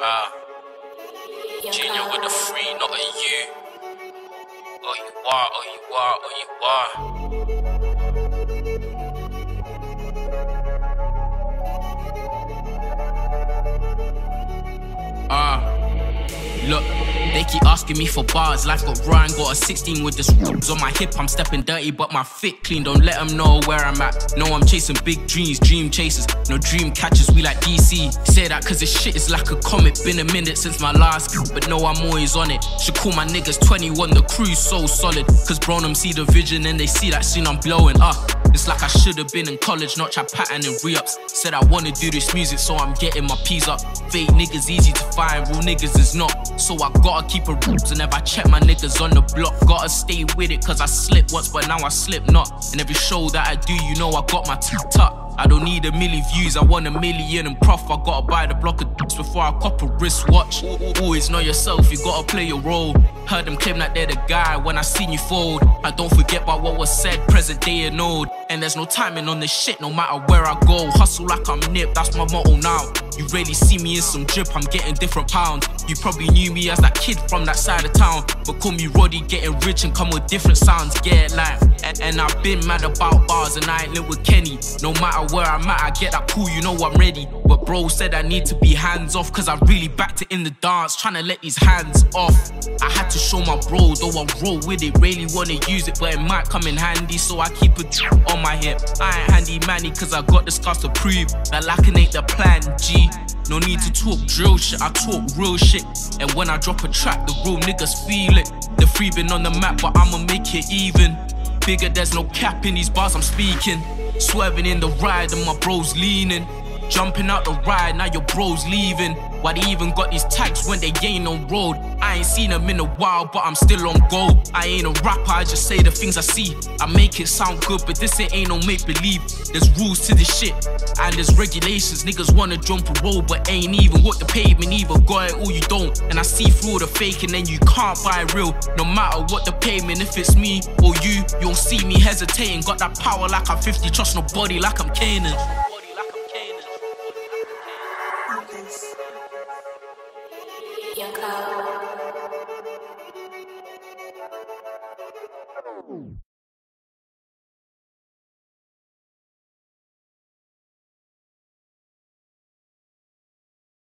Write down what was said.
Ah, Junior with the free, not a you. Oh, you are, oh, you are, oh, you are. Ah. Look, they keep asking me for bars. Life got Ryan, got a 16 with the screws on my hip. I'm stepping dirty, but my fit clean. Don't let them know where I'm at. No, I'm chasing big dreams, dream chasers. No dream catchers, we like DC. Say that cause this shit is like a comet. Been a minute since my last, but no, I'm always on it. Should call my niggas 21, the crew's so solid. Cause bro, them see the vision and they see that scene I'm blowing. Uh, it's like I should have been in college, not chat pattern and re ups. Said I wanna do this music, so I'm getting my P's up. Fake niggas easy to find, real niggas is not. So I gotta keep a roots and if I check my niggas on the block, gotta stay with it cause I slipped once, but now I slip not. And every show that I do, you know I got my tip tuck. I don't need a million views, I want a million and prof. I gotta buy the block of dicks before I cop a wristwatch. Always know yourself, you gotta play your role. Heard them claim that they're the guy when I seen you fold. I don't forget about what was said, present day and old. And there's no timing on this shit, no matter where I go. Hustle like I'm nip, that's my motto now. You rarely see me in some drip, I'm getting different pounds. You probably knew me as that kid from that side of town. But call me Roddy, getting rich and come with different sounds. Get like, and, and I've been mad about bars and I ain't live with Kenny. No matter where I'm at, I get that cool, you know I'm ready. But bro said I need to be hands off, cause I really backed it in the dance, trying to let these hands off. I had to show my bro, though I roll with it, really wanna use it, but it might come in handy, so I keep it on my hip. I ain't handy manny, cause I got the scars to prove that lacking ain't the plan, G. No need to talk drill shit, I talk real shit. And when I drop a track, the real niggas feel it. The free been on the map, but I'ma make it even. Bigger, there's no cap in these bars I'm speaking. Swerving in the ride, and my bros leaning. Jumping out the ride, now your bros leaving. Why they even got these tags when they ain't on road? I ain't seen them in a while, but I'm still on go. I ain't a rapper, I just say the things I see. I make it sound good, but this it ain't no make believe. There's rules to this shit, and there's regulations. Niggas wanna jump a road, but ain't even what the pavement either. Got it or you don't. And I see through all the fake, and then you can't buy real. No matter what the payment, if it's me or you, you don't see me hesitating. Got that power like I'm 50, trust nobody like I'm Kanan. This. Yoko.